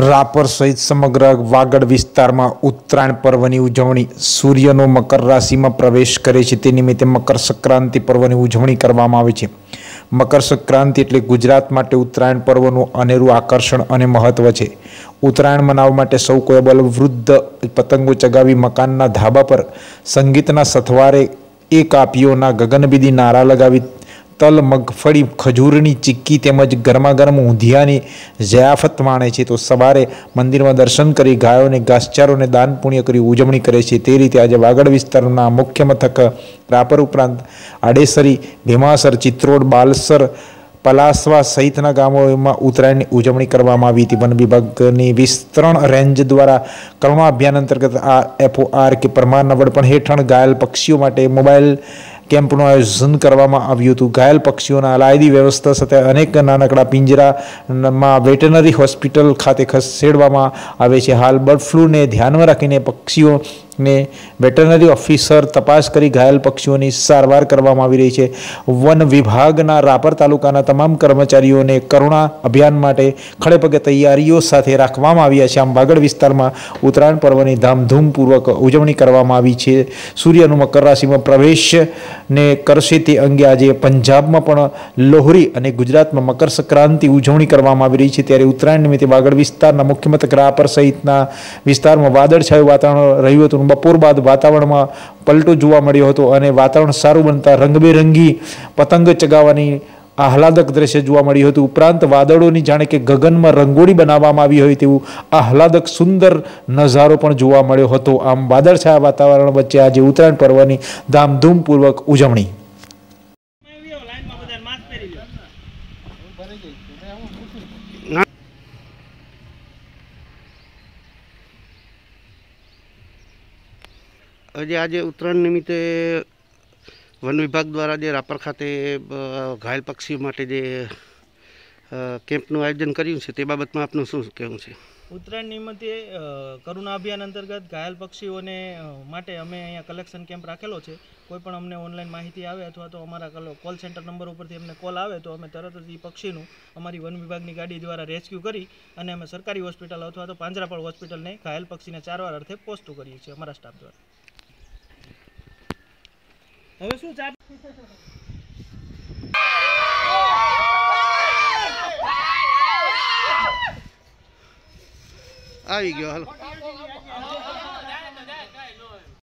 રાપર સહિત સમગ્ર વાગડ વિસ્તારમાં ઉત્તરાયણ પર્વની ઉજવણી. સૂર્યનો મકર રાશિમાં પ્રવેશ કરે છે. તે નિમિત્તે મકર સંક્રાંતિ પર્વની ઉજવણી કરવામાં આવે છે. મકર સંક્રાંતિ એટલે ગુજરાત માટે ઉત્તરાયણ પર્વનું અનેરું આકર્ષણ અને મહત્વ છે. ઉત્તરાયણ મનાવવા માટે સૌ કોઈ બલવૃદ્ધ પતંગો ચગાવી મકાનના ધાબા પર સંગીતના સથવારે એ કાપીઓના ગગનબીદી નારા લગાવી તલ મગફળી ખજૂરની ચીક્કી તેમજ ગરમા ગરમ ઊંધિયાની જયાફત માણે છે તો સવારે મંદિરમાં દર્શન કરી ગાયોને ઘાસચારોને દાન પુણ્ય કરી ઉજવણી કરે છે તે રીતે આજે વાગડ વિસ્તારના મુખ્ય મથક રાપર ઉપરાંત આડેસરી ભીમાસર ચિત્રોડ બાલસર પલાસવા સહિતના ગામોમાં ઉત્તરાયણની ઉજવણી કરવામાં આવી હતી વન વિભાગની વિસ્તરણ રેન્જ દ્વારા કરુણા અભિયાન અંતર્ગત આ એફઓઆર કે પરમાર નવડપણ હેઠળ ઘાયલ પક્ષીઓ માટે મોબાઈલ કેમ્પનું આયોજન કરવામાં આવ્યું હતું ઘાયલ પક્ષીઓના અલાયદી વ્યવસ્થા સાથે અનેક નાનકડા પિંજરામાં વેટનરી હોસ્પિટલ ખાતે ખસેડવામાં આવે છે હાલ બર્ડ ફ્લૂને ધ્યાનમાં રાખીને પક્ષીઓને વેટરનરી ઓફિસર તપાસ કરી ઘાયલ પક્ષીઓની સારવાર કરવામાં આવી રહી છે વન વિભાગના રાપર તાલુકાના તમામ કર્મચારીઓને કરુણા અભિયાન માટે ખડેપગે તૈયારીઓ સાથે રાખવામાં આવ્યા છે આમ વાગડ વિસ્તારમાં ઉત્તરાયણ પર્વની ધામધૂમપૂર્વક ઉજવણી કરવામાં આવી છે સૂર્યનું મકર રાશિમાં પ્રવેશ ને કરશે તે અંગે આજે પંજાબમાં પણ લોહરી અને ગુજરાતમાં મકર સંક્રાંતિ ઉજવણી કરવામાં આવી રહી છે ત્યારે ઉત્તરાયણ નિમિત્તે વાગડ વિસ્તારના મુખ્ય મથક રાપર સહિતના વિસ્તારમાં વાદળછાયું વાતાવરણ રહ્યું હતું બપોર બાદ વાતાવરણમાં પલટો જોવા મળ્યો હતો અને વાતાવરણ સારું બનતા રંગબેરંગી પતંગ ચગાવવાની આહલાદક દ્રશ્ય જોવા મળ્યું હતું ઉપરાંત વાદળોની જાણે કે ગગનમાં રંગોળી બનાવવામાં આવી હોય તેવું આહલાદક સુંદર નજારો પણ જોવા મળ્યો હતો આમ વાદળછાયા વાતાવરણ વચ્ચે આજે ઉત્તરાયણ પર્વની ધામધૂમપૂર્વક ઉજવણી હજી આજે ઉત્તરાયણ નિમિત્તે વન વિભાગ દ્વારા જે રાપર ખાતે ઘાયલ પક્ષીઓ માટે જે કેમ્પનું આયોજન કર્યું છે, તે બાબતમાં આપનું શું કહેવું છે? ઉત્તરાયણ નિમિત્તે કરુણા અભિયાન અંતર્ગત ઘાયલ પક્ષીઓને માટે અમે અહીંયા કલેક્શન કેમ્પ રાખેલો છે. કોઈ પણ અમને ઓનલાઈન માહિતી આવે અથવા તો અમારા કલો- સેન્ટર નંબર ઉપરથી અમને કોલ આવે, તો અમે તરત જ એ પક્ષીનું અમારી વન વિભાગની ગાડી દ્વારા રેસ્ક્યુ કરી અને અમે સરકારી હોસ્પિટલ અથવા તો પાંજરાપળ હોસ્પિટલને ઘાયલ પક્ષીને ચારવાર અર્થે પોસ્ટ કરીએ છીએ અમારા સ્ટાફ દ્વારા. હવે શું ચાર આવી ગયો હાલો.